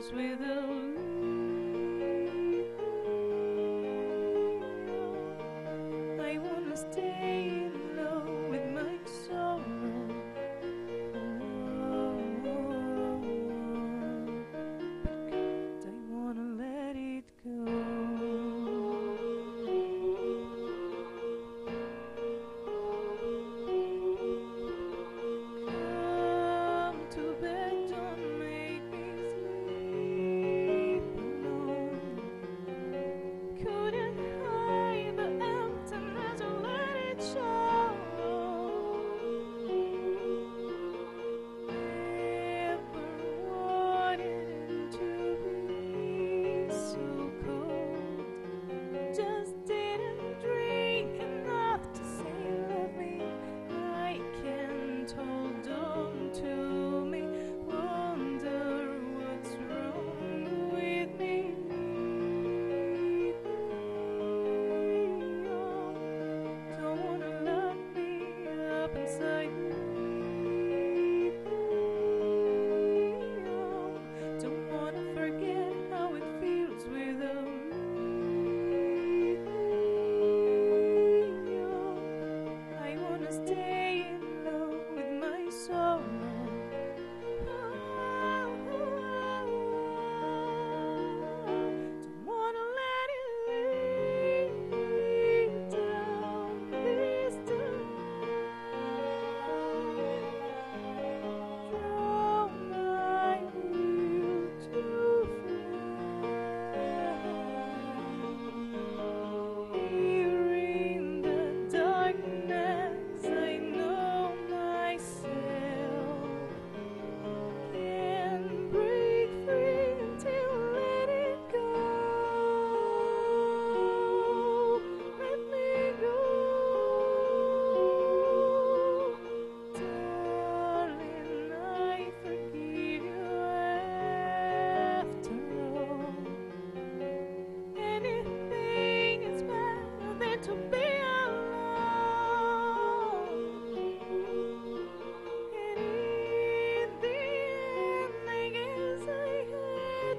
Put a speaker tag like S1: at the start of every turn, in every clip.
S1: feels without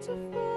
S1: And